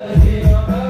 Yeah.